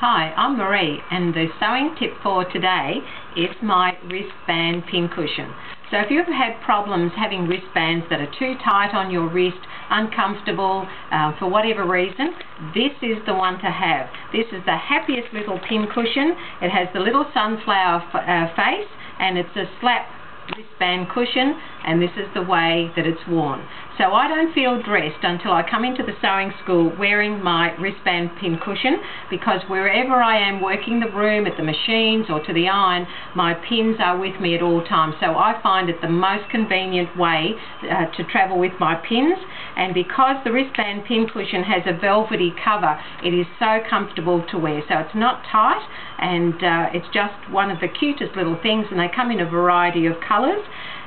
Hi, I'm Maree and the sewing tip for today is my wristband pincushion. So if you've had problems having wristbands that are too tight on your wrist, uncomfortable, uh, for whatever reason, this is the one to have. This is the happiest little pincushion. It has the little sunflower uh, face and it's a slap wristband cushion and this is the way that it's worn. So I don't feel dressed until I come into the sewing school wearing my wristband pin cushion because wherever I am working the room, at the machines or to the iron, my pins are with me at all times. So I find it the most convenient way uh, to travel with my pins and because the wristband pin cushion has a velvety cover, it is so comfortable to wear. So it's not tight and uh, it's just one of the cutest little things and they come in a variety of colours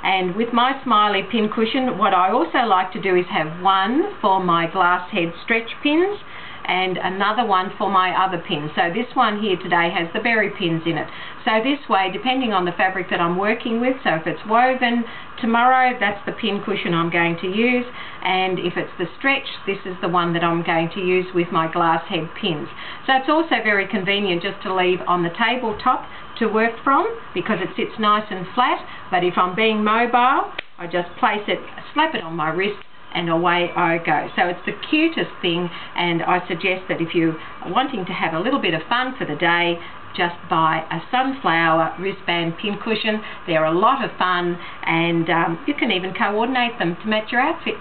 and with my Smiley pin cushion, what I also like to do is have one for my glass head stretch pins and another one for my other pins. So this one here today has the berry pins in it. So this way, depending on the fabric that I'm working with, so if it's woven tomorrow, that's the pin cushion I'm going to use, and if it's the stretch, this is the one that I'm going to use with my glass head pins. So it's also very convenient just to leave on the tabletop to work from because it sits nice and flat, but if I'm being mobile, I just place it, slap it on my wrist, and away I go. So it's the cutest thing and I suggest that if you're wanting to have a little bit of fun for the day, just buy a sunflower wristband pincushion. They're a lot of fun and um, you can even coordinate them to match your outfit.